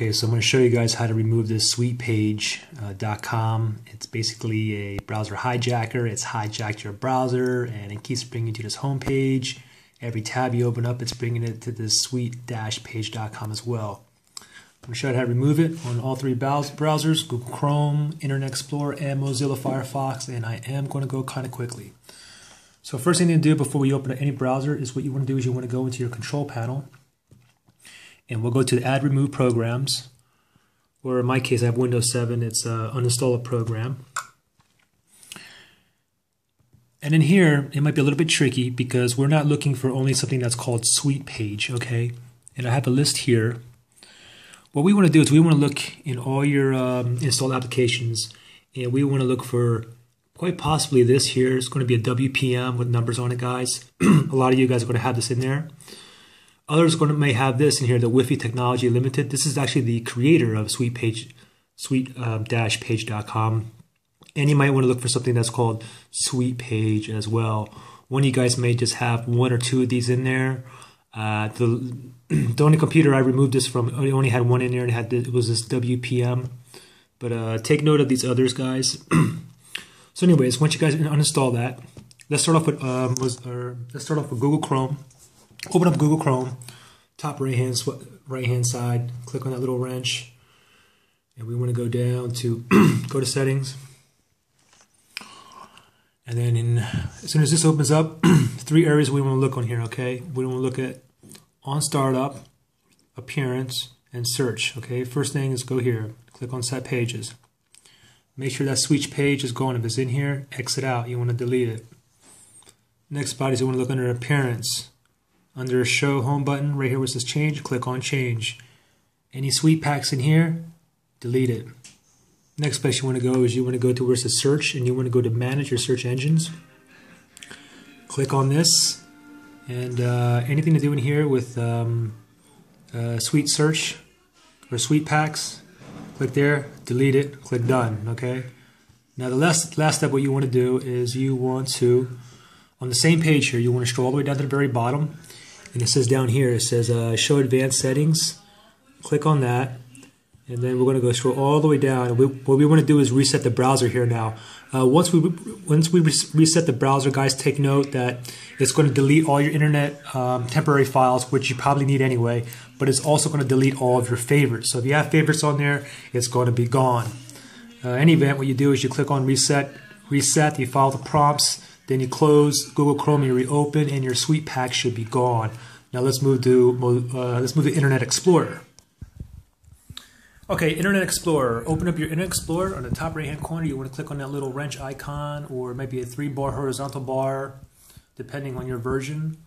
Okay, so I'm going to show you guys how to remove this sweetpage.com. Uh, it's basically a browser hijacker. It's hijacked your browser and it keeps bringing you to this home page. Every tab you open up, it's bringing it to this sweet-page.com as well. I'm going to show you how to remove it on all three browsers, Google Chrome, Internet Explorer, and Mozilla Firefox, and I am going to go kind of quickly. So first thing to do before we open up any browser is what you want to do is you want to go into your control panel and we'll go to add remove programs or in my case I have Windows 7 it's uninstall a program. And in here it might be a little bit tricky because we're not looking for only something that's called sweet page okay? And I have a list here. What we want to do is we want to look in all your um, installed applications and we want to look for quite possibly this here. Is going to be a WPM with numbers on it guys. A lot of you guys are going to have this in there Others going to, may have this in here, the Wify Technology Limited. This is actually the creator of Sweet Page, Sweet-Page.com. Um, and you might want to look for something that's called Sweet Page as well. One of you guys may just have one or two of these in there. Uh, the, the only computer I removed this from I only had one in there and had it was this WPM. But uh, take note of these others, guys. so, anyways, once you guys uninstall that, let's start off with um, was, let's start off with Google Chrome open up Google Chrome, top right hand right hand side, click on that little wrench, and we want to go down to go to settings. And then in, as soon as this opens up, three areas we want to look on here, okay? We want to look at on startup, appearance, and search, okay? First thing is go here, click on set pages. Make sure that sweet page is gone. If it's in here, exit out. You want to delete it. Next is you want to look under appearance. Under show home button, right here where it says change, click on change. Any sweet packs in here, delete it. Next place you want to go is you want to go to where it says search and you want to go to manage your search engines. Click on this and uh, anything to do in here with um, uh, sweet search or sweet packs, click there, delete it, click done, okay? Now the last, last step what you want to do is you want to, on the same page here, you want to scroll all the way down to the very bottom and it says down here it says uh, show advanced settings. Click on that. And then we're going to go scroll all the way down. We, what we want to do is reset the browser here now. Uh, once we once we reset the browser guys take note that it's going to delete all your internet um, temporary files which you probably need anyway but it's also going to delete all of your favorites. So if you have favorites on there it's going to be gone. Uh, any event what you do is you click on reset reset you follow the prompts then you close Google Chrome, you reopen, and your sweet pack should be gone. Now let's move to uh, let's move to Internet Explorer. Okay, Internet Explorer. Open up your Internet Explorer on the top right hand corner. You want to click on that little wrench icon, or maybe a three bar horizontal bar, depending on your version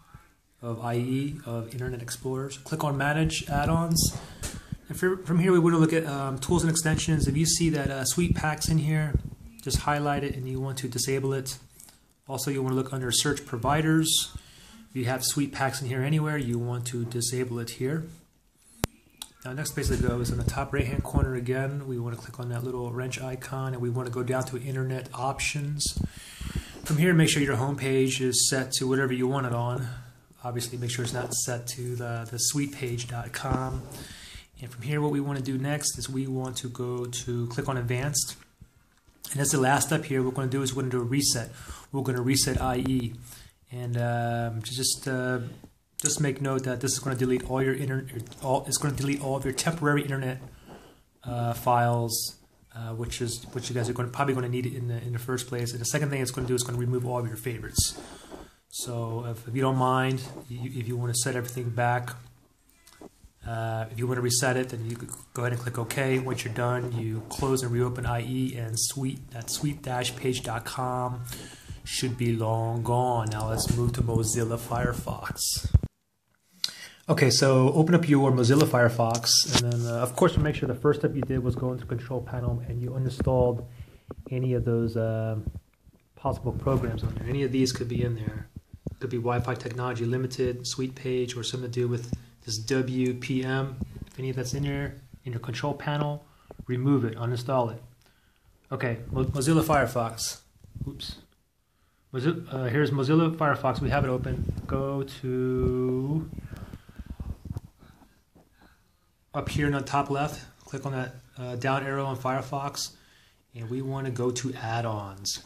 of IE of Internet Explorer. So click on Manage Add-ons. And from here, we want to look at um, tools and extensions. If you see that uh, sweet packs in here, just highlight it and you want to disable it. Also, you want to look under search providers. If you have sweet packs in here anywhere, you want to disable it here. Now, next place to go is in the top right hand corner again. We want to click on that little wrench icon and we want to go down to Internet Options. From here, make sure your home page is set to whatever you want it on. Obviously, make sure it's not set to the, the sweetpage.com. And from here, what we want to do next is we want to go to click on Advanced. And as the last step here, what we're going to do is we're going to do a reset. We're going to reset IE. And um, just uh, just make note that this is going to delete all your internet. All it's going to delete all of your temporary internet uh, files, uh, which is which you guys are going to, probably going to need in the in the first place. And the second thing it's going to do is going to remove all of your favorites. So if, if you don't mind, if you want to set everything back uh, if you want to reset it, then you go ahead and click OK. Once you're done, you close and reopen IE and Sweet that sweet-page.com should be long gone. Now let's move to Mozilla Firefox. Okay, so open up your Mozilla Firefox, and then uh, of course make sure the first step you did was go into Control Panel and you uninstalled any of those uh, possible programs on there. Any of these could be in there. Could be Wify Technology Limited, Sweet Page, or something to do with this WPM, if any of that's in your in your control panel, remove it, uninstall it. Okay, Mozilla Firefox. Oops. Mozilla, uh, here's Mozilla Firefox. We have it open. Go to up here in the top left, click on that uh, down arrow on Firefox, and we want to go to add-ons.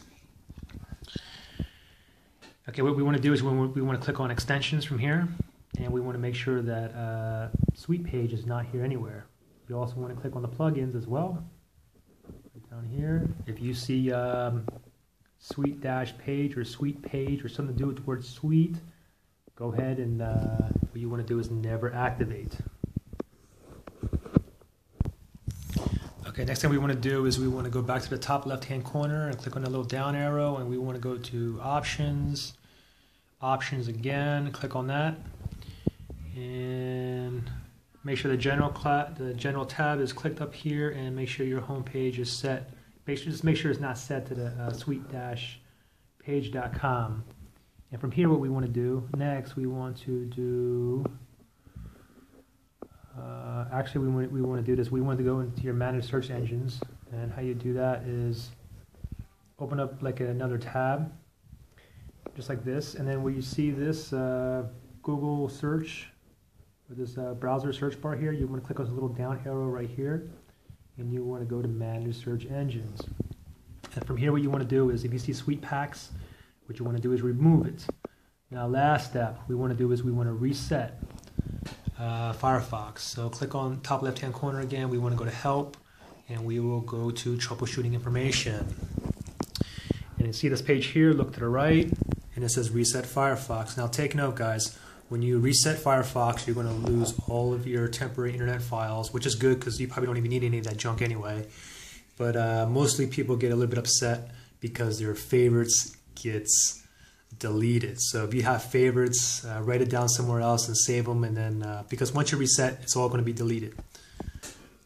Okay, what we want to do is we want to click on extensions from here, and we want to make sure that uh, Sweet Page is not here anywhere. You also want to click on the plugins as well. Right down here, if you see um, Sweet Dash Page or Sweet Page or something to do with the word Sweet, go ahead and uh, what you want to do is never activate. Okay, next thing we want to do is we want to go back to the top left-hand corner and click on the little down arrow, and we want to go to Options, Options again, click on that, and make sure the general the general tab is clicked up here, and make sure your home page is set. Make sure just make sure it's not set to the uh, sweet-page.com. And from here, what we want to do next, we want to do uh, actually, we want, we want to do this. We want to go into your managed search engines. And how you do that is open up like another tab, just like this. And then where you see this uh, Google search, or this uh, browser search bar here, you want to click on this little down arrow right here. And you want to go to manage search engines. And from here, what you want to do is if you see Sweet Packs, what you want to do is remove it. Now, last step we want to do is we want to reset uh, Firefox. So click on top left hand corner again. We want to go to help and we will go to troubleshooting information. And you see this page here, look to the right and it says reset Firefox. Now take note guys, when you reset Firefox, you're going to lose all of your temporary internet files, which is good because you probably don't even need any of that junk anyway. But uh, mostly people get a little bit upset because their favorites gets deleted. So if you have favorites, uh, write it down somewhere else and save them. And then, uh, because once you reset, it's all going to be deleted.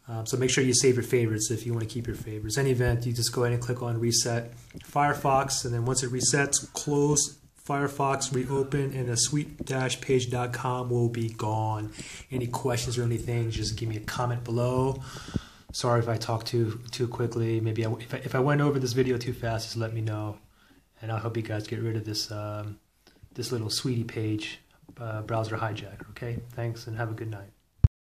Um, so make sure you save your favorites if you want to keep your favorites. Any event, you just go ahead and click on reset Firefox. And then once it resets, close Firefox, reopen, and the sweet-page.com will be gone. Any questions or anything, just give me a comment below. Sorry if I talk too too quickly. Maybe I, if, I, if I went over this video too fast, just let me know and I hope you guys get rid of this um, this little sweetie page uh, browser hijacker. Okay, thanks and have a good night.